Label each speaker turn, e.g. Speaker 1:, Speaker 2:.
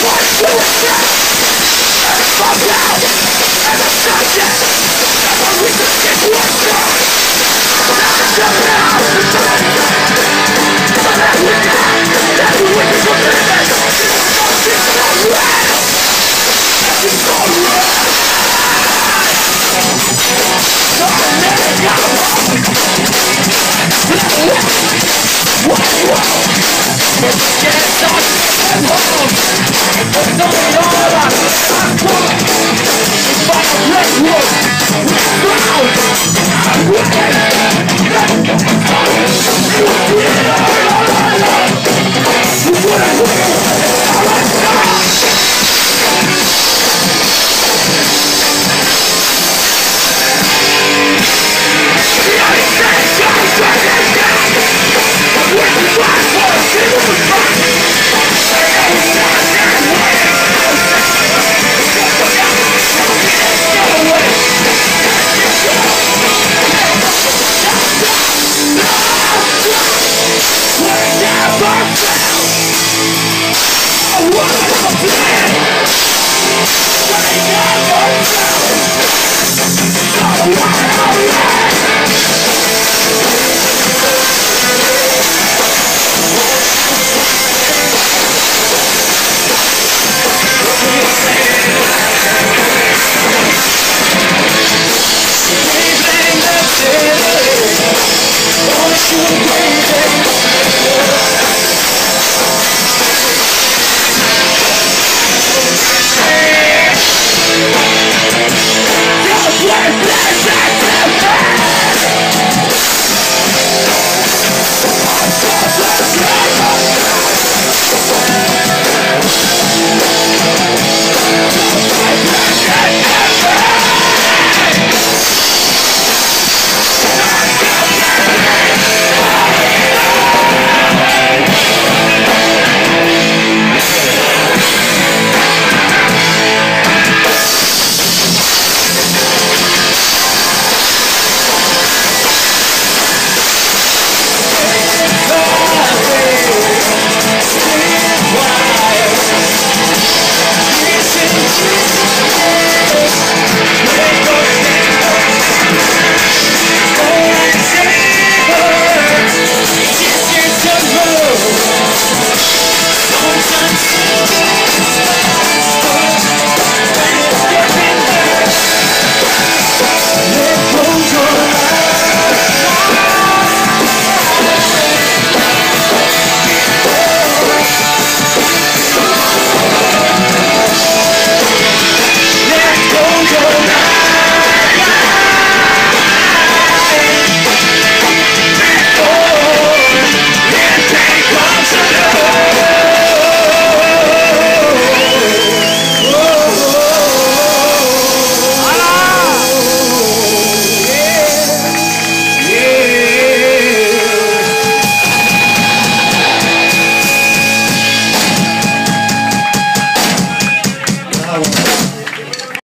Speaker 1: Every subject, every reason. Yeah. you were crazy